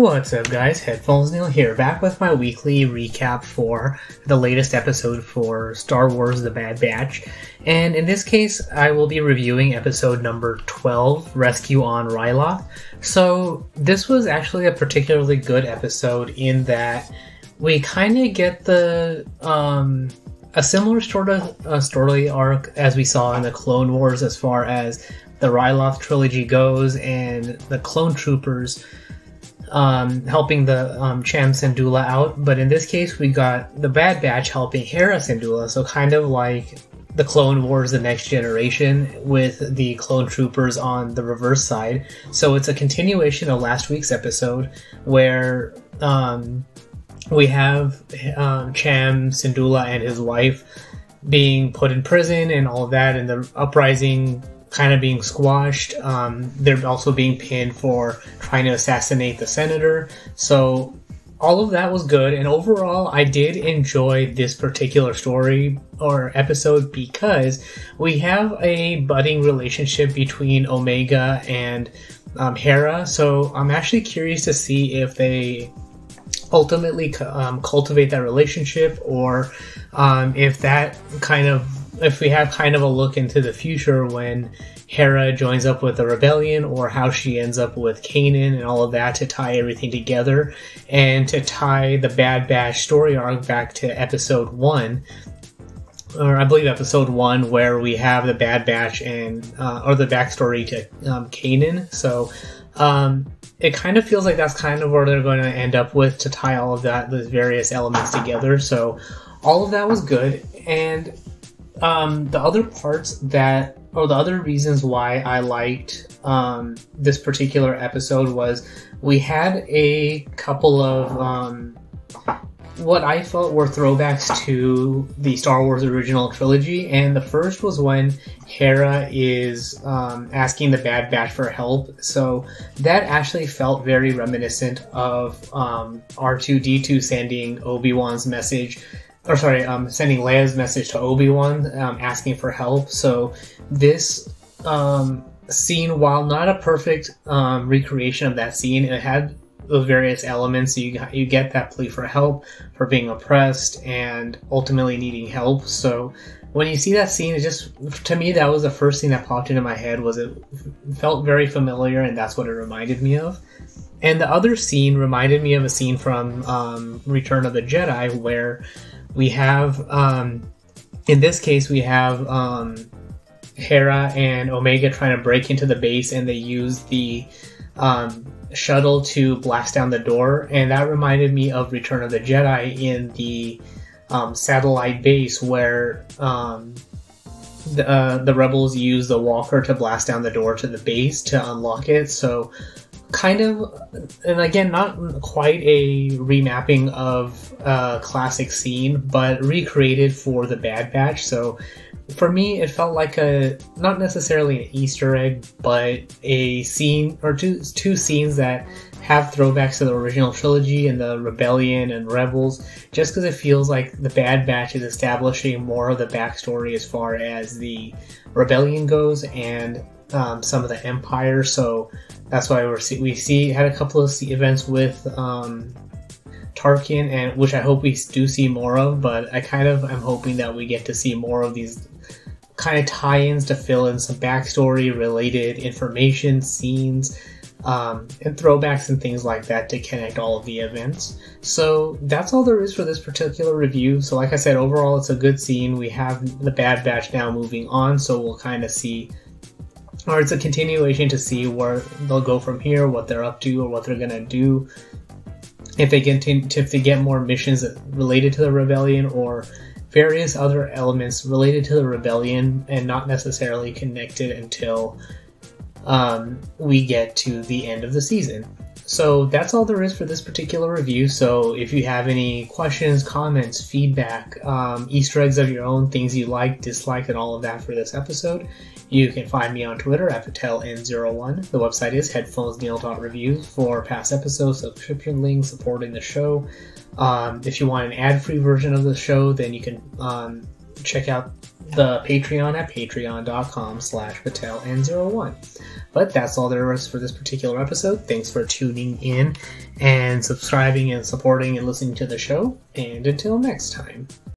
What's up, guys? Headphones Neil here, back with my weekly recap for the latest episode for Star Wars The Bad Batch. And in this case, I will be reviewing episode number 12, Rescue on Ryloth. So, this was actually a particularly good episode in that we kind of get the. Um, a similar sort of uh, story arc as we saw in the Clone Wars as far as the Ryloth trilogy goes and the clone troopers um, helping the um, Cham Syndulla out, but in this case, we got the Bad Batch helping Hera Syndulla, so kind of like the Clone Wars, the Next Generation, with the clone troopers on the reverse side. So it's a continuation of last week's episode where um, we have um, Cham Syndulla and his wife being put in prison and all that, and the uprising kind of being squashed. Um, they're also being pinned for trying to assassinate the senator. So all of that was good, and overall, I did enjoy this particular story or episode because we have a budding relationship between Omega and um, Hera. So I'm actually curious to see if they ultimately um, cultivate that relationship or um, if that kind of if we have kind of a look into the future when Hera joins up with the rebellion or how she ends up with Kanan and all of that to tie everything together and to tie the Bad Batch story arc back to episode one. Or I believe episode one, where we have the Bad Batch and uh, or the backstory to um, Kanan. So um, it kind of feels like that's kind of where they're going to end up with to tie all of that, those various elements together. So all of that was good, and um, the other parts that, or the other reasons why I liked um, this particular episode was we had a couple of um, what I felt were throwbacks to the Star Wars original trilogy, and the first was when Hera is um, asking the Bad Batch for help. So that actually felt very reminiscent of um, R2D2 sending Obi Wan's message or sorry, um, sending Leia's message to Obi Wan, um, asking for help. So this um, scene, while not a perfect um, recreation of that scene, it had those various elements. You you get that plea for help, for being oppressed, and ultimately needing help. So when you see that scene, it just to me that was the first thing that popped into my head. Was it felt very familiar, and that's what it reminded me of. And the other scene reminded me of a scene from um, Return of the Jedi where we have um, in this case we have um, Hera and Omega trying to break into the base, and they use the um, shuttle to blast down the door, and that reminded me of Return of the Jedi in the um, satellite base where um, the, uh, the rebels use the walker to blast down the door to the base to unlock it. So kind of, and again, not quite a remapping of a classic scene, but recreated for the Bad Batch. So for me, it felt like a not necessarily an Easter egg, but a scene or two two scenes that have throwbacks to the original trilogy and the Rebellion and Rebels, just because it feels like the Bad Batch is establishing more of the backstory as far as the Rebellion goes and um, some of the Empire. So that's why we're see, we see had a couple of events with um, Tarkin, and which I hope we do see more of. But I kind of am hoping that we get to see more of these kind of tie-ins to fill in some backstory related information, scenes, um, and throwbacks and things like that to connect all of the events. So that's all there is for this particular review. So like I said, overall it's a good scene. We have the Bad Batch now moving on, so we'll kind of see or it's a continuation to see where they'll go from here, what they're up to, or what they're gonna do. If they get to, if they get more missions related to the rebellion or various other elements related to the rebellion and not necessarily connected until um, we get to the end of the season. So that's all there is for this particular review. So if you have any questions, comments, feedback, um, Easter eggs of your own, things you like, dislike, and all of that for this episode, you can find me on Twitter at PatelN01. The website is headphonesneil.reviews for past episodes, subscription links, supporting the show. Um, if you want an ad-free version of the show, then you can um, check out the Patreon at patreon.com slash PatelN01. But that's all there is for this particular episode. Thanks for tuning in and subscribing and supporting and listening to the show. And until next time.